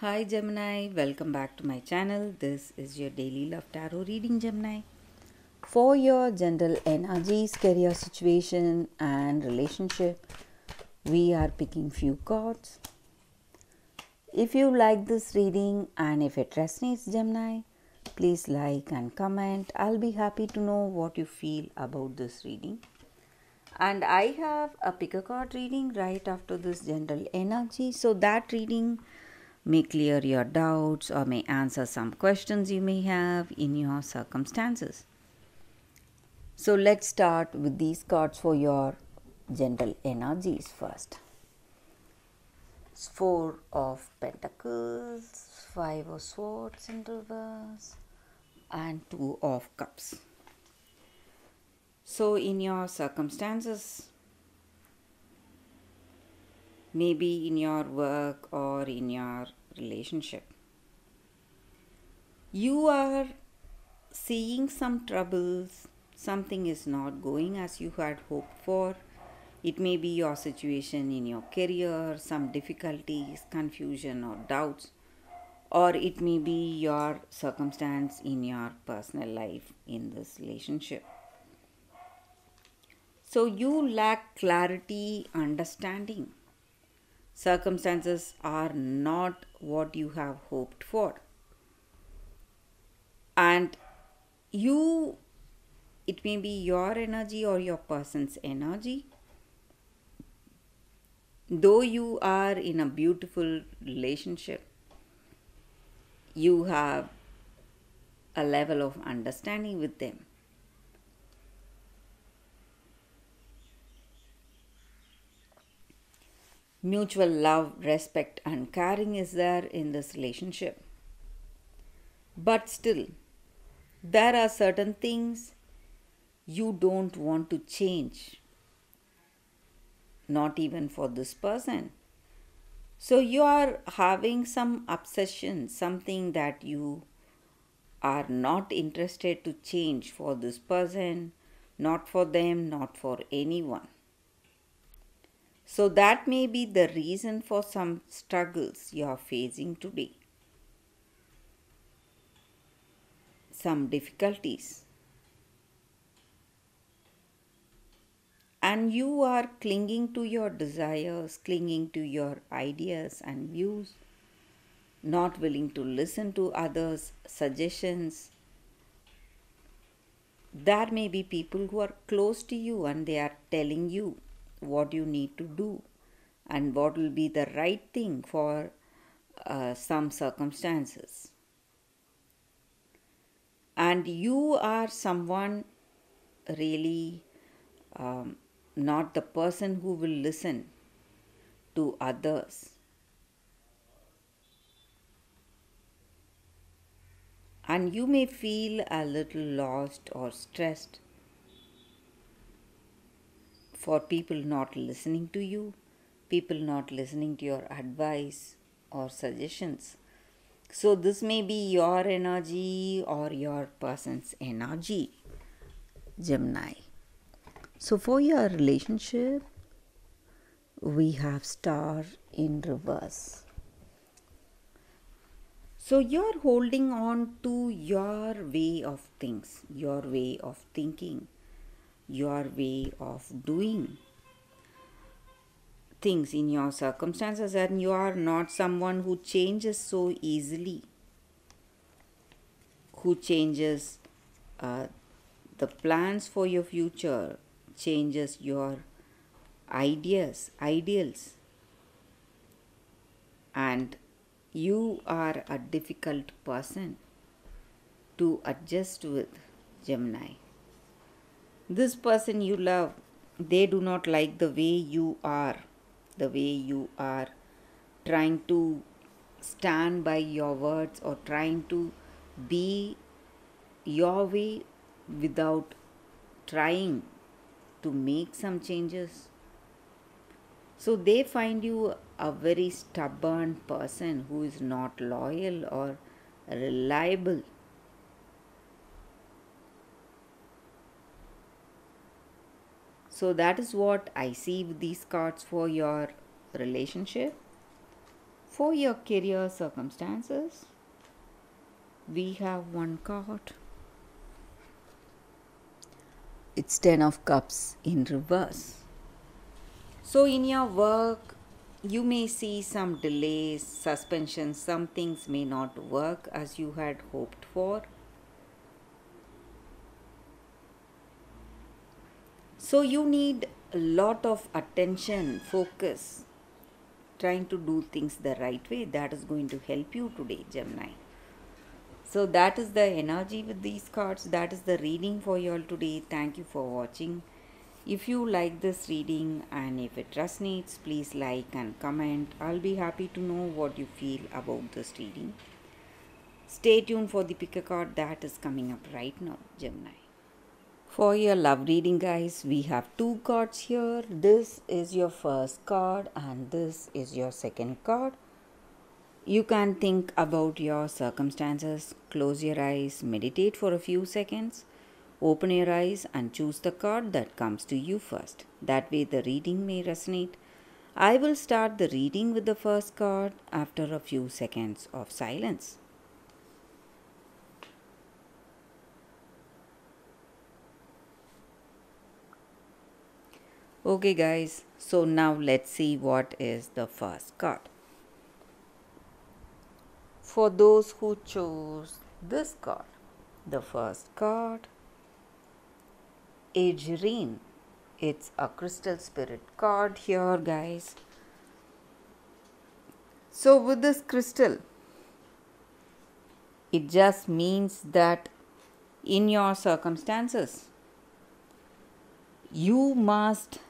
Hi Gemini, welcome back to my channel. This is your daily love tarot reading, Gemini. For your general energies, career situation, and relationship, we are picking few cards. If you like this reading and if it resonates, Gemini, please like and comment. I'll be happy to know what you feel about this reading. And I have a pick a card reading right after this general energy. So that reading may clear your doubts or may answer some questions you may have in your circumstances. So let's start with these cards for your general energies first. Four of Pentacles, Five of Swords in reverse, and Two of Cups. So, in your circumstances, maybe in your work or in your relationship, you are seeing some troubles, something is not going as you had hoped for. It may be your situation in your career, some difficulties, confusion, or doubts, or it may be your circumstance in your personal life in this relationship. So you lack clarity, understanding. Circumstances are not what you have hoped for. And you, it may be your energy or your person's energy. Though you are in a beautiful relationship, you have a level of understanding with them mutual love, respect, and caring is there in this relationship. But still, there are certain things you don't want to change, not even for this person. So, you are having some obsession, something that you are not interested to change for this person, not for them, not for anyone. So, that may be the reason for some struggles you are facing today. Some difficulties. And you are clinging to your desires, clinging to your ideas and views, not willing to listen to others' suggestions. There may be people who are close to you and they are telling you what you need to do and what will be the right thing for uh, some circumstances. And you are someone really um, not the person who will listen to others. And you may feel a little lost or stressed for people not listening to you, people not listening to your advice or suggestions. So, this may be your energy or your person's energy, Gemini. So, for your relationship, we have star in reverse. So, you're holding on to your way of things, your way of thinking your way of doing things in your circumstances and you are not someone who changes so easily who changes uh, the plans for your future changes your ideas ideals. And you are a difficult person to adjust with gemini this person you love, they do not like the way you are, the way you are trying to stand by your words or trying to be your way without trying to make some changes. So they find you a very stubborn person who is not loyal or reliable So that is what I see with these cards for your relationship. For your career circumstances, we have one card. It's 10 of cups in reverse. So, in your work, you may see some delays, suspensions, some things may not work as you had hoped for. So, you need a lot of attention, focus, trying to do things the right way. That is going to help you today, Gemini. So, that is the energy with these cards. That is the reading for you all today. Thank you for watching. If you like this reading and if it resonates, please like and comment. I'll be happy to know what you feel about this reading. Stay tuned for the pick a card that is coming up right now, Gemini. For your love reading, guys, we have two cards here. This is your first card, and this is your second card. You can think about your circumstances, close your eyes, meditate for a few seconds Open your eyes and choose the card that comes to you first. That way, the reading may resonate. I will start the reading with the first card after a few seconds of silence. Okay, guys, so now let's see what is the first card. For those who chose this card, the first card Aegirine. It's a crystal spirit card here, guys. So, with this crystal, it just means that in your circumstances, you must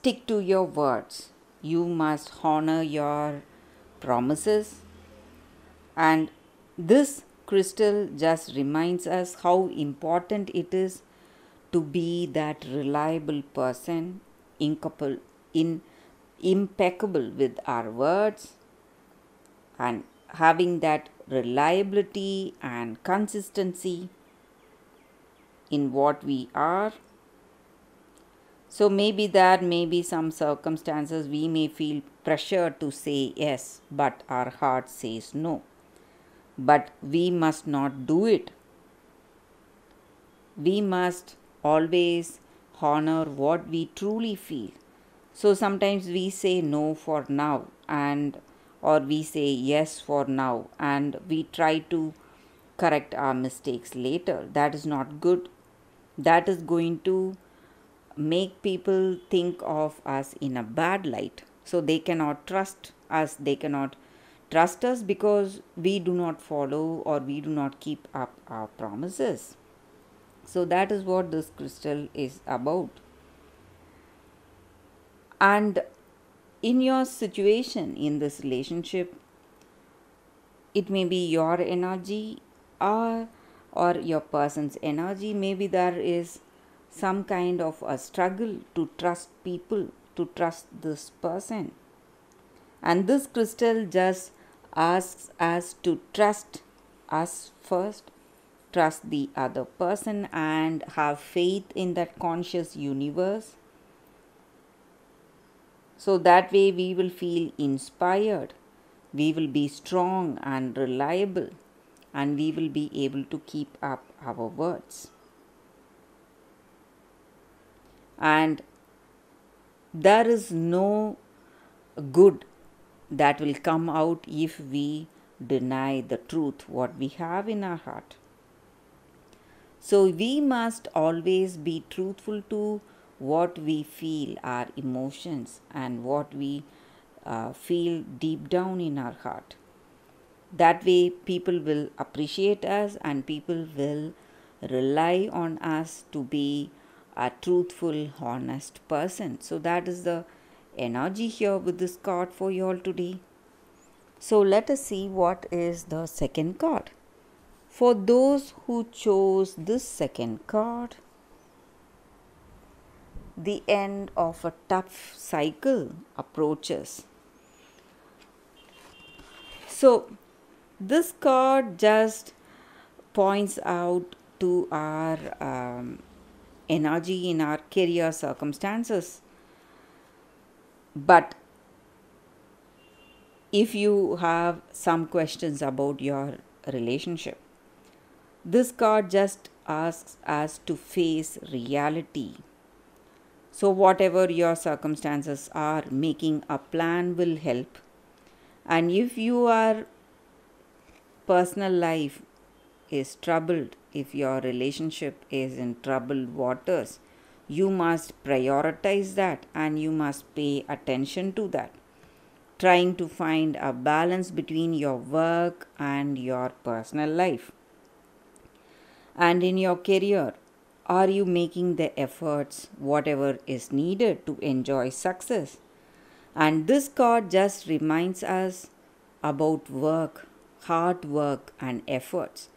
stick to your words. You must honor your promises. And this crystal just reminds us how important it is to be that reliable person, in, impeccable with our words, and having that reliability and consistency in what we are. So maybe that may be some circumstances we may feel pressure to say yes, but our heart says no but we must not do it. We must always honor what we truly feel. So sometimes we say no for now and or we say yes for now and we try to correct our mistakes later. That is not good. That is going to make people think of us in a bad light. So they cannot trust us, they cannot trust us because we do not follow or we do not keep up our promises. So, that is what this crystal is about. And in your situation in this relationship, it may be your energy or or your person's energy maybe there is some kind of a struggle to trust people to trust this person and this crystal just asks us to trust us first, trust the other person, and have faith in that conscious universe. So that way we will feel inspired, we will be strong and reliable, and we will be able to keep up our words. And there is no good that will come out if we deny the truth, what we have in our heart. So we must always be truthful to what we feel, our emotions, and what we uh, feel deep down in our heart. That way, people will appreciate us and people will rely on us to be a truthful, honest person. So, that is the energy here with this card for you all today. So let us see what is the second card. For those who chose this second card, the end of a tough cycle approaches. So, this card just points out to our um, energy in our career circumstances but if you have some questions about your relationship. This card just asks us to face reality. So, whatever your circumstances are, making a plan will help. And if your personal life is troubled, if your relationship is in troubled waters, you must prioritize that and you must pay attention to that. Trying to find a balance between your work and your personal life. And in your career, are you making the efforts, whatever is needed to enjoy success? And this card just reminds us about work, hard work, and efforts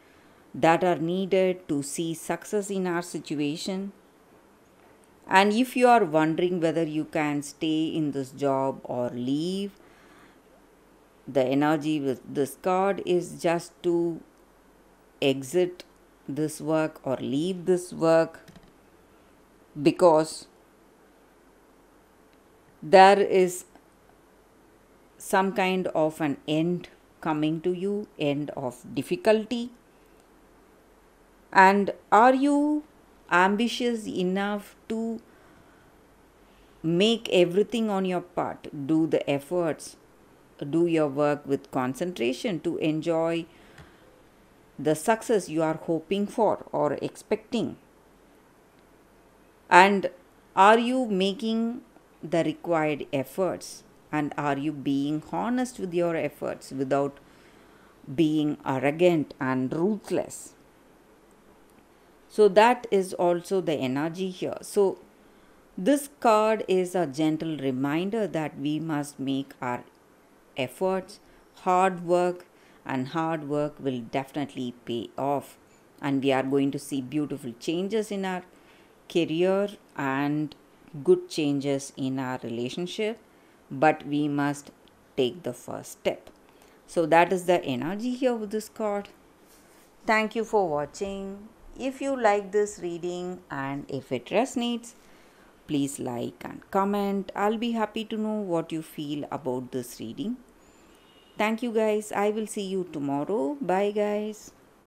that are needed to see success in our situation. And if you are wondering whether you can stay in this job or leave, the energy with this card is just to exit this work or leave this work because there is some kind of an end coming to you, end of difficulty and are you ambitious enough to make everything on your part? Do the efforts, do your work with concentration to enjoy the success you are hoping for or expecting? And are you making the required efforts? And are you being honest with your efforts without being arrogant and ruthless? So that is also the energy here. So this card is a gentle reminder that we must make our efforts, hard work, and hard work will definitely pay off. And we are going to see beautiful changes in our career and good changes in our relationship, but we must take the first step. So, that is the energy here with this card. Thank you for watching. If you like this reading and if it resonates, please like and comment. I'll be happy to know what you feel about this reading. Thank you, guys. I will see you tomorrow. Bye, guys.